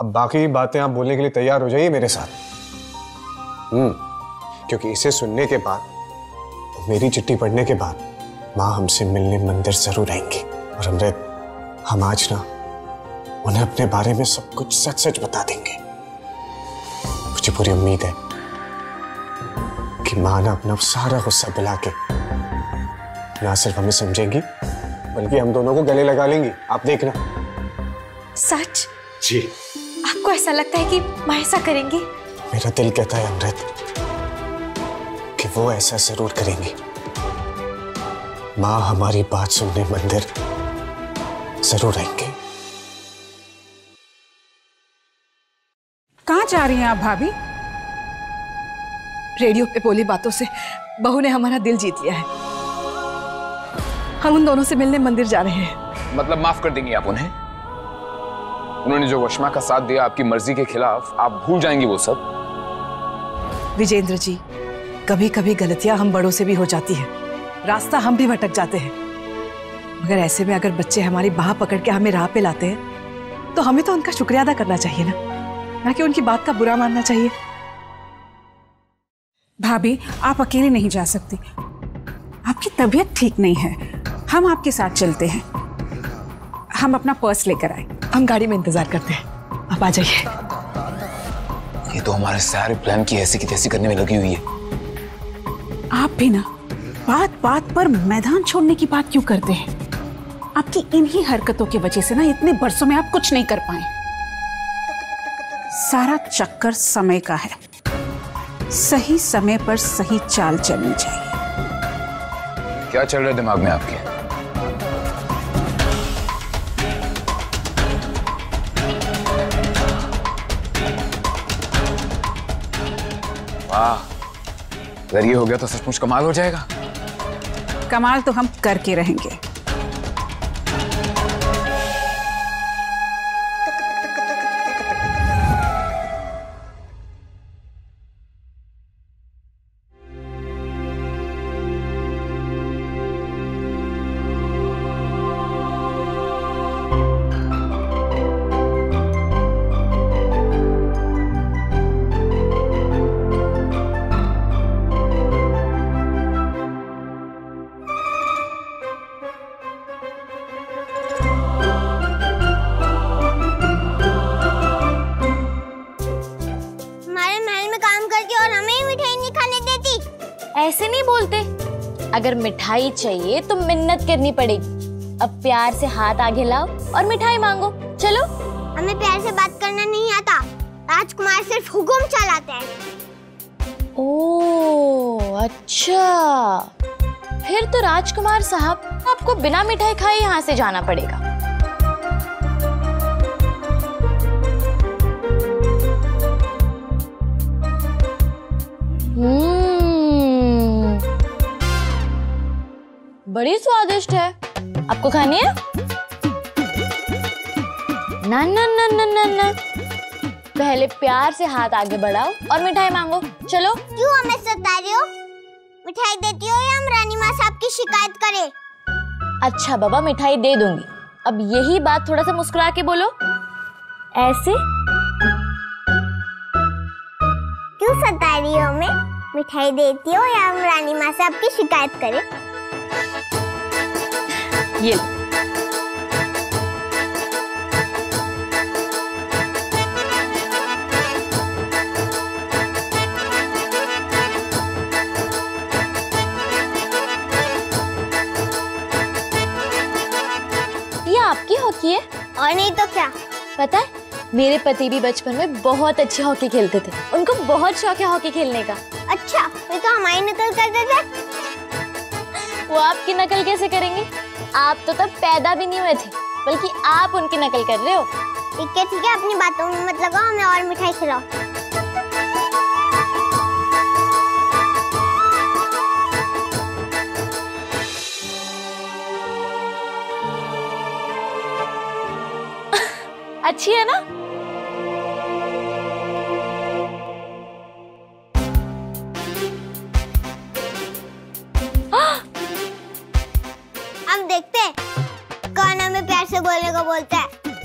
अब बाकी बातें आप बोलने के लिए तैयार हो जाइए मेरे साथ। हम्म। क्योंकि इसे सुनने के बाद मेरी चिट्ठी पढ़ने के बाद माँ हमसे मिलने मंदिर ज़रूर आएँगी। और अमृत हम आज ना उन्हें अपने बारे में सब कुछ सच सच बता देंगे। मुझे पूरी उम्मीद है कि माँ ना अपना सारा गुस्सा बुला के ना सिर्फ़ हमें समझेंगी बल्कि हम दोनों को गले लगा लेंगी। आप देखना। सच? जी। आपको ऐसा लगता है कि माँ ऐसा करेंगी? मेरा दिल कहता है अमृत कि वो ऐसा ज़रूर करेंगी। माँ हमारी बात सुनने मंदिर ज़रूर आएँगे। कहाँ जा रही हैं आप भाभी? रेडियो पे बोली बातों से बहू ने हमारा दिल जीत लिया है। हम उन दोनों से मिलने मंदिर जा रहे हैं। मतलब माफ़ कर देंगे आप उन्हें। उन्होंने जो वशमा का साथ दिया आपकी मर्ज़ी के खिलाफ आप भूल जाएँगी वो सब। विजेंद्र जी कभी कभी गलतियाँ हम बड़ों से भी हो जाती है। रास्ता हम भी भटक जाते हैं। मगर ऐसे में अगर बच्चे हमारी बाह पकड़ के हमें राह पे लाते हैं तो हमें तो उनका शुक्रिया अदा करना चाहिए ना? ना कि उनकी बात का बुरा मानना चाहिए? भाभी आप अकेले नहीं जा सकती। आपकी तबीयत ठीक नहीं है। हम आपके साथ चलते हैं। हम अपना पर्स लेकर आए। हम गाड़ी में इंतज़ार करते हैं। आप आ जाइए। ये तो हमारे सारे प्लान की ऐसी की तैसी करने में लगी हुई है। आप भी ना बात बात पर मैदान छोड़ने की बात क्यों करते हैं? आपकी इन्हीं हरकतों की वजह से ना इतने बरसों में आप कुछ नहीं कर पाए। सारा चक्कर समय का है। सही समय पर सही चाल चलनी चाहिए। क्या चल रहा है दिमाग में आपके? वाह। अगर ये हो गया तो सचमुच कमाल हो जाएगा। कमाल तो हम करके रहेंगे। ऐसे नहीं बोलते। अगर मिठाई चाहिए तो मिन्नत करनी पड़ेगी। अब प्यार से हाथ आगे लाओ और मिठाई मांगो। चलो। हमें प्यार से बात करना नहीं आता। राजकुमार सिर्फ़ हुक्म चलाते हैं। ओ अच्छा। फिर तो राजकुमार साहब आपको बिना मिठाई खाए यहाँ से जाना पड़ेगा। बड़ी स्वादिष्ट है। आपको खानी है? ना ना ना ना ना ना। पहले प्यार से हाथ आगे बढ़ाओ और मिठाई मांगो। चलो। क्यों हमें सता रही हो? मिठाई देती हो या हम रानी माँ साहब की शिकायत करें? अच्छा बाबा मिठाई दे दूँगी। अब यही बात थोड़ा सा मुस्कुरा के बोलो। ऐसे? क्यों सता रही हो हमें? मिठाई देती हो या हम रानी माँ साहब की शिकायत करें? ये लो। आपकी हॉकी है? और नहीं तो क्या? पता है मेरे पति भी बचपन में बहुत अच्छी हॉकी खेलते थे। उनको बहुत शौक है हॉकी खेलने का। अच्छा वे तो हमारी नकल करते थे। वो आपकी नकल कैसे करेंगे? आप तो तब पैदा भी नहीं हुए थे बल्कि आप उनकी नकल कर रहे हो। ठीक है ठीक है अपनी बातों में मत लगाओ हमें और मिठाई खिलाओ। अच्छी है ना?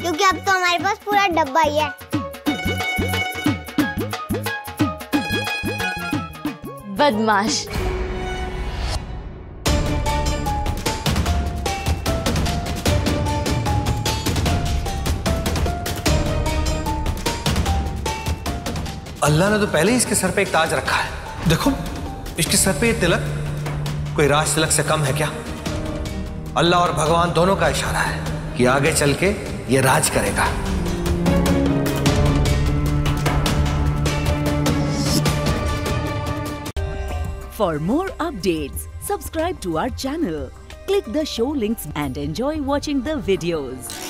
क्योंकि अब तो हमारे पास पूरा डब्बा ही है। बदमाश। अल्लाह ने तो पहले ही इसके सर पे एक ताज रखा है। देखो इसके सर पे ये तिलक कोई राज तिलक से कम है क्या? अल्लाह और भगवान दोनों का इशारा है कि आगे चल के ये राज करेगा। For more update subscribe to our channel click the show links and enjoy watching the videos